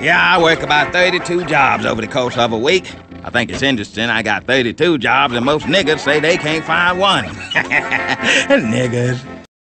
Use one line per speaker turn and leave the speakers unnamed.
Yeah, I work about 32 jobs over the course of a week. I think it's interesting I got 32 jobs and most niggas say they can't find one. niggas.